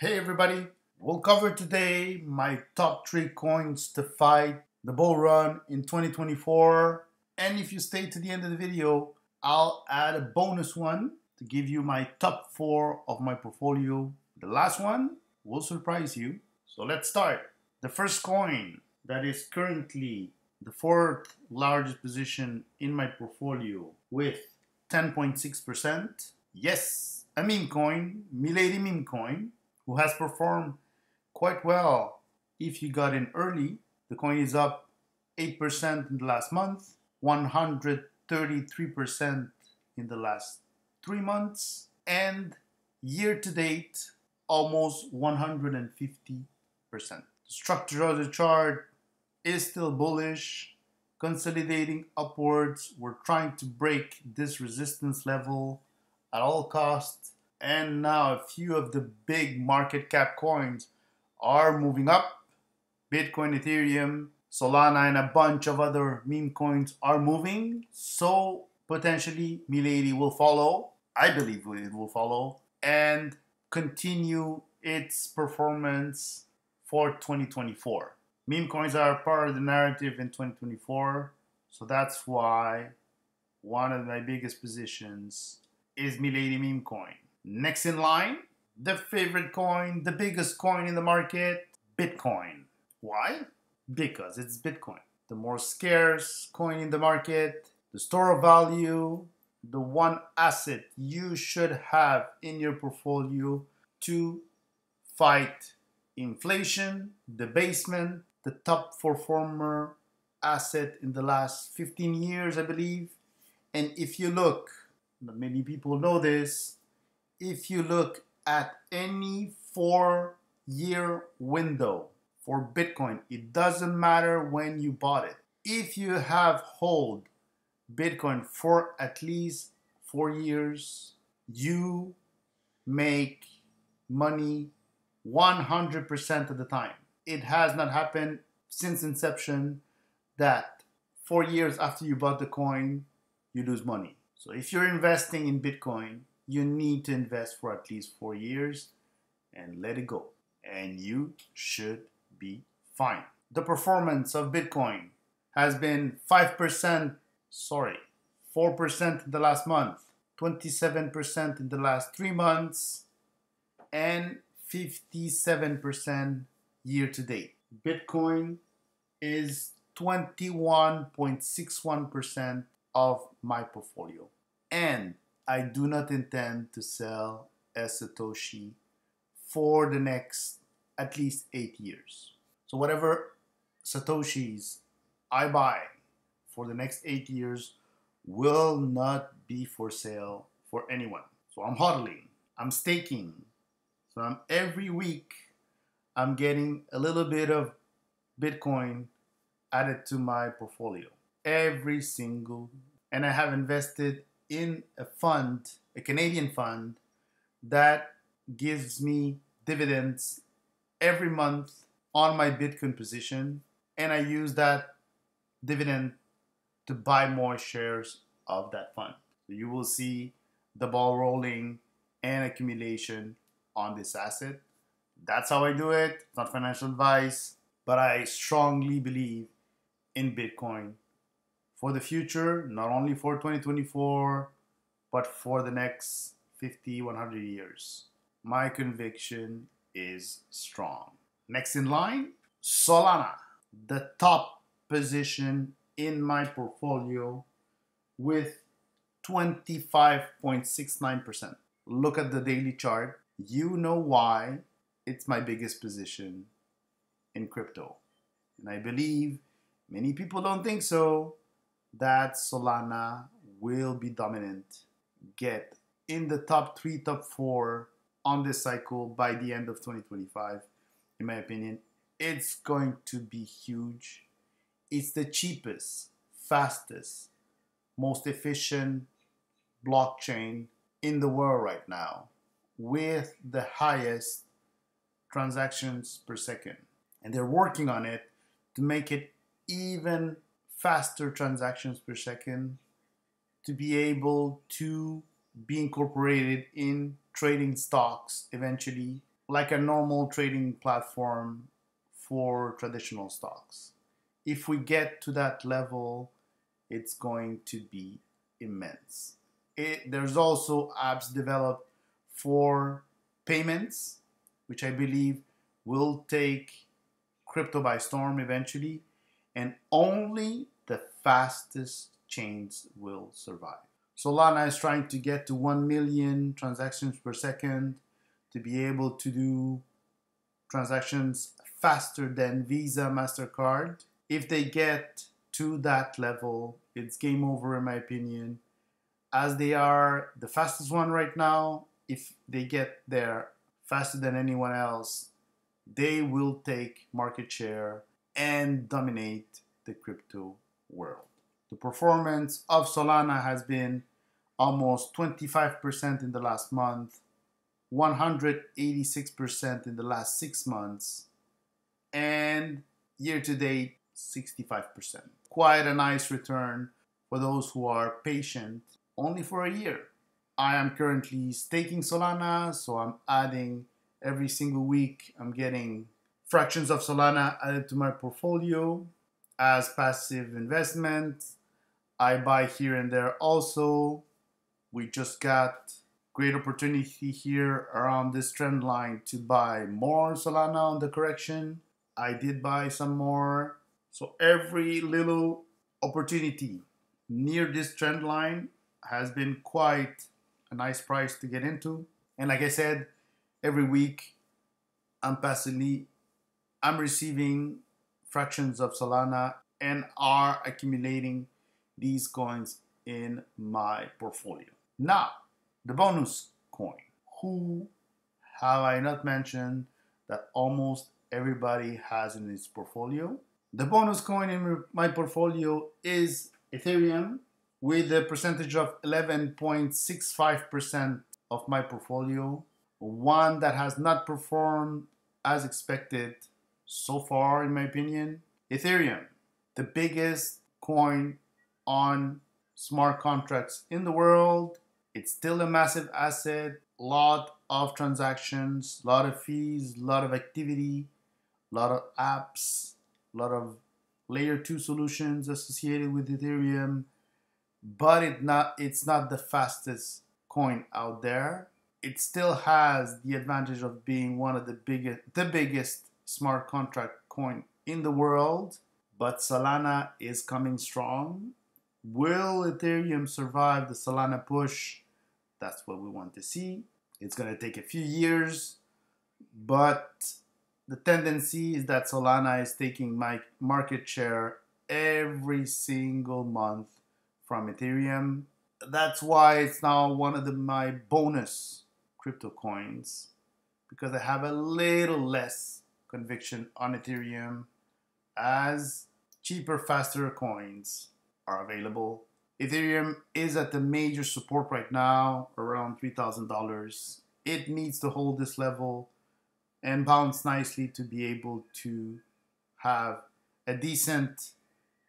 Hey everybody, we'll cover today my top three coins to fight the bull run in 2024. And if you stay to the end of the video, I'll add a bonus one to give you my top four of my portfolio. The last one will surprise you. So let's start. The first coin that is currently the fourth largest position in my portfolio with 10.6%. Yes, a meme coin, Milady meme coin who has performed quite well if you got in early. The coin is up 8% in the last month, 133% in the last three months, and year to date, almost 150%. The structure of the chart is still bullish, consolidating upwards. We're trying to break this resistance level at all costs and now a few of the big market cap coins are moving up. Bitcoin, Ethereum, Solana, and a bunch of other meme coins are moving. So potentially Milady will follow. I believe it will follow and continue its performance for 2024. Meme coins are part of the narrative in 2024. So that's why one of my biggest positions is Milady meme coin. Next in line, the favorite coin, the biggest coin in the market, Bitcoin. Why? Because it's Bitcoin. The more scarce coin in the market, the store of value, the one asset you should have in your portfolio to fight inflation, debasement, the top performer asset in the last 15 years, I believe. And if you look, not many people know this, if you look at any four year window for Bitcoin, it doesn't matter when you bought it. If you have hold Bitcoin for at least four years, you make money 100% of the time. It has not happened since inception that four years after you bought the coin, you lose money. So if you're investing in Bitcoin, you need to invest for at least four years and let it go. And you should be fine. The performance of Bitcoin has been 5%, sorry, 4% in the last month, 27% in the last three months, and 57% year to date. Bitcoin is 21.61% of my portfolio. And I do not intend to sell a Satoshi for the next at least eight years. So, whatever Satoshis I buy for the next eight years will not be for sale for anyone. So, I'm hodling, I'm staking. So, I'm every week I'm getting a little bit of Bitcoin added to my portfolio every single and I have invested in a fund, a Canadian fund, that gives me dividends every month on my Bitcoin position, and I use that dividend to buy more shares of that fund. So you will see the ball rolling and accumulation on this asset. That's how I do it. It's not financial advice, but I strongly believe in Bitcoin for the future, not only for 2024, but for the next 50, 100 years. My conviction is strong. Next in line, Solana, the top position in my portfolio with 25.69%. Look at the daily chart. You know why it's my biggest position in crypto. And I believe many people don't think so that Solana will be dominant, get in the top three, top four on this cycle by the end of 2025. In my opinion, it's going to be huge. It's the cheapest, fastest, most efficient blockchain in the world right now with the highest transactions per second. And they're working on it to make it even faster transactions per second to be able to be incorporated in trading stocks eventually like a normal trading platform for traditional stocks. If we get to that level, it's going to be immense. It, there's also apps developed for payments, which I believe will take crypto by storm eventually, and only the fastest chains will survive. Solana is trying to get to 1 million transactions per second to be able to do transactions faster than Visa, MasterCard. If they get to that level, it's game over, in my opinion. As they are the fastest one right now, if they get there faster than anyone else, they will take market share and dominate the crypto world. The performance of Solana has been almost 25% in the last month, 186% in the last six months, and year to date, 65%. Quite a nice return for those who are patient only for a year. I am currently staking Solana, so I'm adding every single week. I'm getting fractions of Solana added to my portfolio as passive investment. I buy here and there also. We just got great opportunity here around this trend line to buy more Solana on the correction. I did buy some more. So every little opportunity near this trend line has been quite a nice price to get into. And like I said, every week I'm passively I'm receiving fractions of Solana and are accumulating these coins in my portfolio. Now, the bonus coin. Who have I not mentioned that almost everybody has in its portfolio? The bonus coin in my portfolio is Ethereum with a percentage of 11.65% of my portfolio. One that has not performed as expected so far, in my opinion. Ethereum, the biggest coin on smart contracts in the world, it's still a massive asset, lot of transactions, lot of fees, lot of activity, lot of apps, a lot of layer 2 solutions associated with Ethereum, but it not it's not the fastest coin out there. It still has the advantage of being one of the biggest the biggest smart contract coin in the world, but Solana is coming strong Will Ethereum survive the Solana push? That's what we want to see. It's going to take a few years, but the tendency is that Solana is taking my market share every single month from Ethereum. That's why it's now one of the, my bonus crypto coins because I have a little less conviction on Ethereum as cheaper, faster coins are available. Ethereum is at the major support right now, around $3,000. It needs to hold this level and bounce nicely to be able to have a decent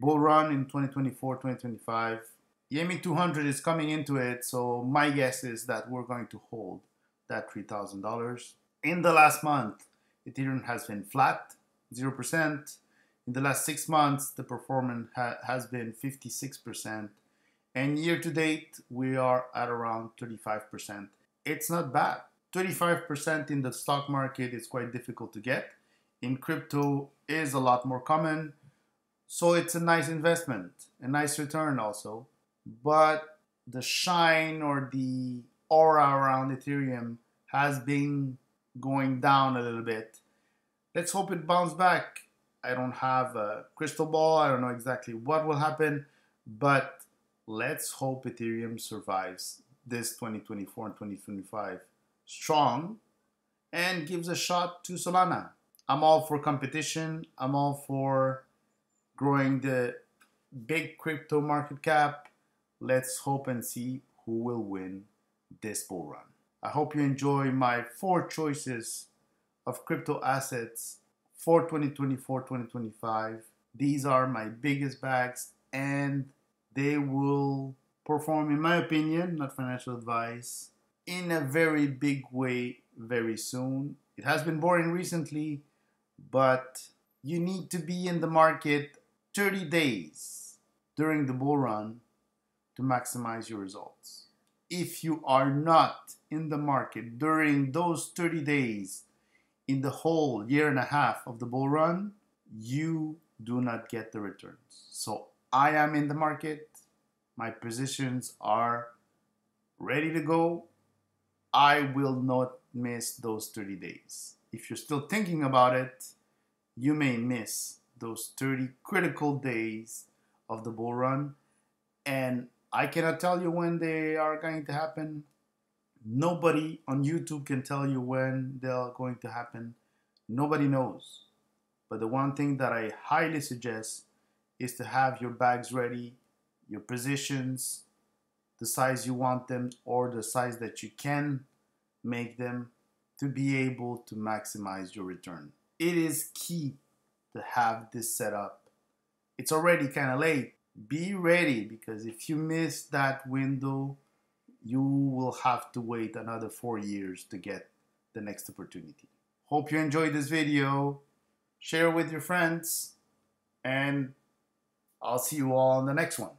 bull run in 2024 2025. EMA 200 is coming into it, so my guess is that we're going to hold that $3,000. In the last month, Ethereum has been flat, 0%. In the last six months, the performance ha has been 56%. And year to date, we are at around 35%. It's not bad. 35% in the stock market is quite difficult to get. In crypto is a lot more common. So it's a nice investment, a nice return also. But the shine or the aura around Ethereum has been going down a little bit. Let's hope it bounces back I don't have a crystal ball. I don't know exactly what will happen, but let's hope Ethereum survives this 2024 and 2025 strong and gives a shot to Solana. I'm all for competition. I'm all for growing the big crypto market cap. Let's hope and see who will win this bull run. I hope you enjoy my four choices of crypto assets for 2024 2025. These are my biggest bags and they will perform, in my opinion, not financial advice, in a very big way very soon. It has been boring recently, but you need to be in the market 30 days during the bull run to maximize your results. If you are not in the market during those 30 days in the whole year and a half of the bull run, you do not get the returns. So I am in the market. My positions are ready to go. I will not miss those 30 days. If you're still thinking about it, you may miss those 30 critical days of the bull run. And I cannot tell you when they are going to happen. Nobody on YouTube can tell you when they're going to happen. Nobody knows. But the one thing that I highly suggest is to have your bags ready, your positions, the size you want them, or the size that you can make them to be able to maximize your return. It is key to have this set up. It's already kind of late. Be ready because if you miss that window, you will have to wait another four years to get the next opportunity. Hope you enjoyed this video. Share with your friends, and I'll see you all in the next one.